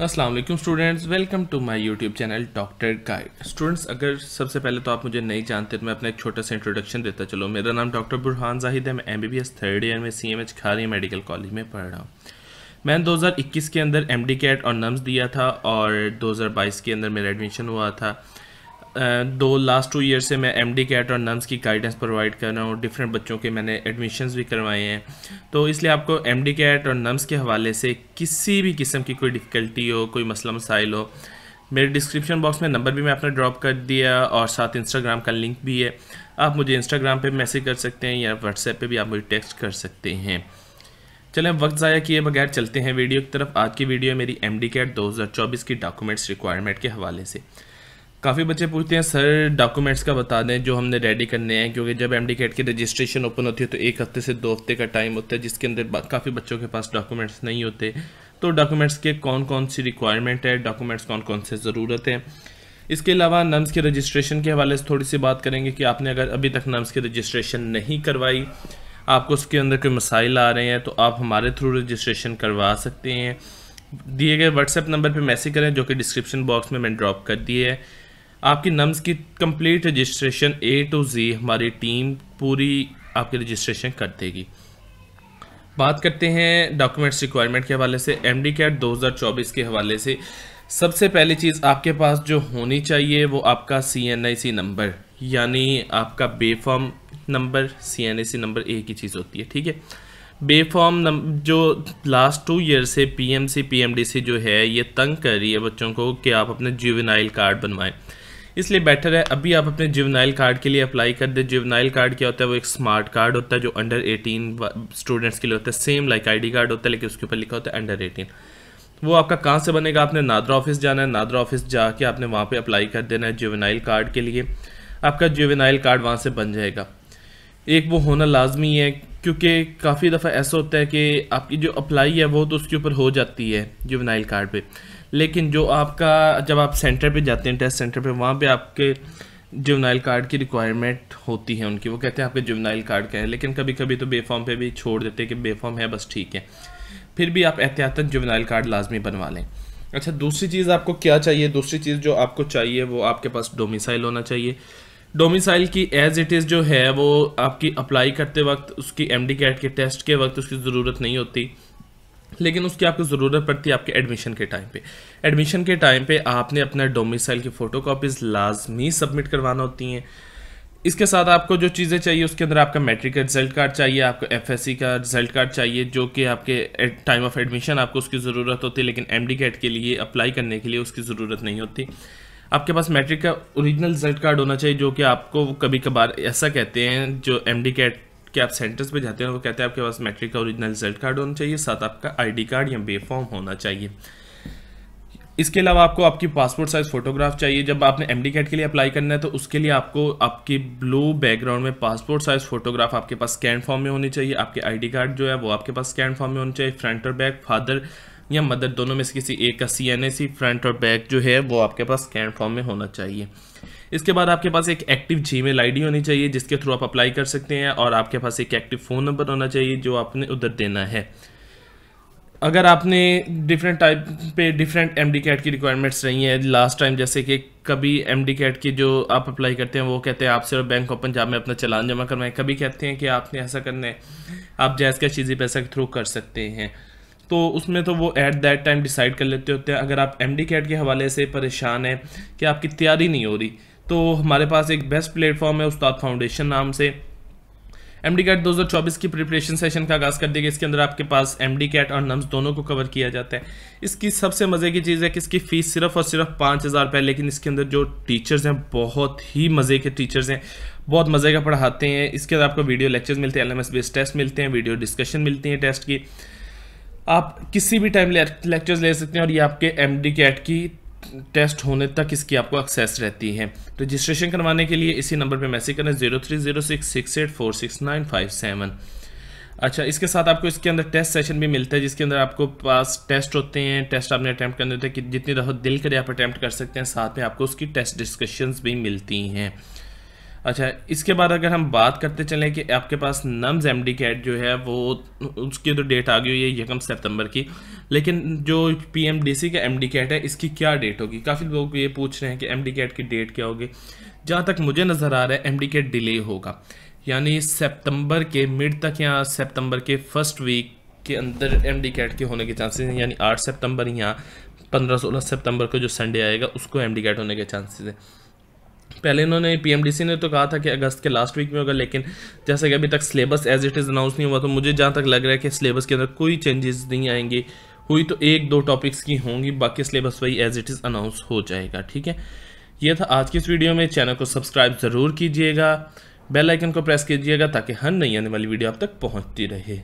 वालेकुम students, welcome to my YouTube channel doctor guide. Students, अगर सबसे पहले तो आप मुझे नहीं जानते तो मैं अपना एक छोटा सा इंट्रोडक्शन देता चलो। मेरा नाम डॉक्टर बुरहान जाहिद है, मैं एम बी थर्ड ईयर में C M H Khari medical college में पढ़ रहा हूँ। मैंने 2021 के अंदर एम डी कैट और नम्स दिया था और 2022 के अंदर मेरा एडमिशन हुआ था। दो लास्ट टू ईयर से मैं एम डी कैट और नम्स की गाइडेंस प्रोवाइड कर रहा हूँ। डिफरेंट बच्चों के मैंने एडमिशन्स भी करवाए हैं। तो इसलिए आपको एम डी कैट और नम्स के हवाले से किसी भी किस्म की कोई डिफ़िकल्टी हो, कोई मसला मसाइल हो, मेरे डिस्क्रिप्शन बॉक्स में नंबर भी मैं अपना ड्रॉप कर दिया और साथ इंस्टाग्राम का लिंक भी है। आप मुझे इंस्टाग्राम पे मैसेज कर सकते हैं या व्हाट्सएप पे भी आप मुझे टेक्स्ट कर सकते हैं। चलें वक्त ज़ाया किए बगैर चलते हैं वीडियो की तरफ़। आज की वीडियो मेरी एम डी कैट दो हज़ार चौबीस की डॉक्यूमेंट्स रिक्वायरमेंट के हवाले से। काफ़ी बच्चे पूछते हैं, सर डॉक्यूमेंट्स का बता दें जो हमने रेडी करने हैं, क्योंकि जब एम डी कैट की रजिस्ट्रेशन ओपन होती है तो एक हफ़्ते से दो हफ़्ते का टाइम होता है, जिसके अंदर काफ़ी बच्चों के पास डॉक्यूमेंट्स नहीं होते। तो डॉक्यूमेंट्स के कौन कौन सी रिक्वायरमेंट है डॉक्यूमेंट्स कौन कौन से ज़रूरत है? इसके अलावा नम्स के रजिस्ट्रेशन के हवाले से थोड़ी सी बात करेंगे कि आपने अगर अभी तक नम्स की रजिस्ट्रेशन नहीं करवाई आपको उसके अंदर कोई मसाइल आ रहे हैं तो आप हमारे थ्रू रजिस्ट्रेशन करवा सकते हैं। दिए गए व्हाट्सएप नंबर पर मैसेज करें, जो कि डिस्क्रिप्शन बॉक्स में मैंने ड्रॉप कर दिए है। आपकी नम्स की complete registration A to Z हमारी टीम पूरी आपकी रजिस्ट्रेशन कर देगी। बात करते हैं डॉक्यूमेंट्स रिक्वायरमेंट के हवाले से। एम डी कैट दो हज़ार चौबीस के हवाले से। सबसे पहली चीज़ आपके पास जो होनी चाहिए वो आपका सी एन आई सी नंबर यानी आपका B form number C N I C number एक ही चीज़ होती है, ठीक है? बे फॉर्म जो लास्ट टू ईयर से P M C P M D C जो है, ये तंग कर रही है बच्चों को कि आप अपने जुवेनाइल कार्ड बनवाएँ। इसलिए बेटर है, अभी आप अपने जुवनाइल कार्ड के लिए अप्लाई कर दें। जुवनाइल कार्ड क्या होता है? वो एक स्मार्ट कार्ड होता है जो अंडर 18 स्टूडेंट्स के लिए होता है। सेम लाइक आईडी कार्ड होता है, लेकिन उसके ऊपर लिखा होता है अंडर 18 वो आपका कहाँ से बनेगा? आपने नादरा ऑफ़िस जाना है। नादरा ऑफ़िस जाके आपने वहाँ पर अप्लाई कर देना है जुवेनाइल कार्ड के लिए। आपका जुवेनाइल कार्ड वहाँ से बन जाएगा। एक वो होना लाजमी है, क्योंकि काफ़ी दफ़ा ऐसा होता है कि आपकी जो अप्लाई है, वो तो उसके ऊपर हो जाती है जुवेनाइल कार्ड पे। लेकिन जो आपका, जब आप सेंटर पे जाते हैं टेस्ट सेंटर पे, वहाँ पे आपके जुवनाइल कार्ड की रिक्वायरमेंट होती है उनकी। वो कहते हैं आपके जुवनाइल कार्ड का है, लेकिन कभी कभी तो बेफॉर्म पे भी छोड़ देते हैं कि बेफॉर्म है, बस ठीक है। फिर भी आप एहतियातन जुवनाइल कार्ड लाजमी बनवा लें। अच्छा दूसरी चीज़ आपको क्या चाहिए? दूसरी चीज़ जो आपको चाहिए, वो आपके पास डोमिसाइल होना चाहिए। डोमिसाइल की एज इट इज़ जो है, वो आपकी अप्लाई करते वक्त, उसकी एम डी कैट के टेस्ट के वक्त उसकी ज़रूरत नहीं होती। लेकिन उसकी आपको ज़रूरत पड़ती है आपके एडमिशन के टाइम पे। एडमिशन के टाइम पे आपने अपना डोमिसाइल की फ़ोटो कापीज़ लाजमी सबमिट करवाना होती हैं। इसके साथ आपको जो चीज़ें चाहिए, उसके अंदर आपका मैट्रिक का रिज़ल्ट कार्ड चाहिए, आपको एफएससी का रिज़ल्ट कार्ड चाहिए, जो कि आपके टाइम ऑफ़ एडमिशन आपको उसकी ज़रूरत होती है, लेकिन एम डी के लिए अप्लाई करने के लिए उसकी ज़रूरत नहीं होती। आपके पास मैट्रिक का ओरिजिनल रिज़ल्ट कार्ड होना चाहिए, जो कि आपको कभी कभार ऐसा कहते हैं, जो एम डी कैट कि आप सेंटर्स पे जाते हैं वो कहते हैं आपके पास मैट्रिक का ओरिजिनल रिज़ल्ट कार्ड होना चाहिए, साथ आपका आईडी कार्ड या बे फॉर्म होना चाहिए। इसके अलावा आपको आपकी पासपोर्ट साइज़ फोटोग्राफ चाहिए। जब आपने एम कैट के लिए अप्लाई करना है तो उसके लिए आपको आपकी ब्लू बैकग्राउंड में पासपोर्ट साइज़ फोटोग्राफ आपके पास स्कैन फॉर्म में होनी चाहिए। आपके आईडी कार्ड जो है, वो आपके पास स्कैन फॉर्म में होनी चाहिए। फ्रंट और बैक फादर या मदर दोनों में से किसी एक का C N I C front और बैक जो है, वो आपके पास स्कैन फॉर्म में होना चाहिए। इसके बाद आपके पास एक एक्टिव जी मेल होनी चाहिए, जिसके थ्रू आप अप्लाई कर सकते हैं और आपके पास एक एक्टिव फ़ोन नंबर होना चाहिए, जो आपने उधर देना है। अगर आपने डिफरेंट टाइप पे डिफरेंट एम डी कैट की रिक्वायरमेंट्स रही हैं लास्ट टाइम जैसे कि कभी एम डी कैट की जो आप अप्लाई करते हैं, वो कहते हैं, आप सिर्फ़ बैंक ऑफ़ पंजाब में अपना चलान जमा करवाएँ। कभी कहते हैं कि, आपने ऐसा करना है, आप जैस का चीज़ी पैसा के थ्रू कर सकते हैं। तो उसमें तो वो एट दैट टाइम डिसाइड कर लेते होते हैं। अगर आप एम डी कैट के हवाले से परेशान हैं कि आपकी तैयारी नहीं हो रही तो हमारे पास एक बेस्ट प्लेटफॉर्म है उस्ताद फाउंडेशन नाम से। एम डी कैट दो हज़ार चौबीस की प्रिपरेशन सेशन का आगाज़ कर देगा। इसके अंदर आपके पास एम डी कैट और नम्स दोनों को कवर किया जाता है। इसकी सबसे मज़े की चीज़ है कि इसकी फ़ीस सिर्फ़ और सिर्फ़ पाँच हज़ार रुपये लेकिन इसके अंदर जो टीचर्स हैं, बहुत ही मज़े के टीचर्स हैं। बहुत मज़े का पढ़ाते हैं। इसके अंदर आपको वीडियो लेक्चर्स मिलते हैं L M S based test मिलते हैं वीडियो डिस्कशन मिलती हैं टेस्ट की। आप किसी भी टाइम लेक्चर्स ले सकते हैं और ये आपके एम डी कैट की टेस्ट होने तक इसकी आपको एक्सेस रहती है। रजिस्ट्रेशन करवाने के लिए इसी नंबर पे मैसेज करें zero three zero six six eight four six nine five seven अच्छा इसके साथ आपको इसके अंदर टेस्ट सेशन भी मिलता है, जिसके अंदर आपको पास टेस्ट होते हैं टेस्ट आपने अटैम्प्ट करने होते हैं कि जितनी दफ़ा दिल करे आप अटैम्प्ट कर सकते हैं, साथ में आपको उसकी टेस्ट डिस्कशंस भी मिलती हैं। अच्छा इसके बाद अगर हम बात करते चलें कि आपके पास नम्स एम डी कैट जो है, वो उसकी तो डेट आ गई हुई है यकम सितंबर की, लेकिन जो पी एम डी सी का एम डी कैट है, इसकी क्या डेट होगी? काफ़ी लोग ये पूछ रहे हैं कि एम डी कैट की डेट क्या होगी। जहाँ तक मुझे नज़र आ रहा है एम डी कैट डिले होगा। यानी सितंबर के मिड तक या सितंबर के फ़र्स्ट वीक के अंदर एम डी कैट के होने के चांसेस हैं, यानी आठ सितंबर या पंद्रह सोलह सितंबर को जो संडे आएगा, उसको एम डी कैट होने के चांसेस हैं। पहले इन्होंने पीएमडीसी ने तो कहा था कि अगस्त के लास्ट वीक में होगा, लेकिन जैसे कि अभी तक syllabus as it is announce नहीं हुआ तो मुझे जहाँ तक लग रहा है कि सिलेबस के अंदर कोई चेंजेस नहीं आएँगे। हुई तो एक दो टॉपिक्स की होंगी, बाकी सिलेबस वही एज इट इज़ अनाउंस हो जाएगा, ठीक है? ये था आज की इस वीडियो में। चैनल को सब्सक्राइब ज़रूर कीजिएगा। बेल आइकन को प्रेस कीजिएगा ताकि हर नई आने वाली वीडियो आप तक पहुँचती रहे।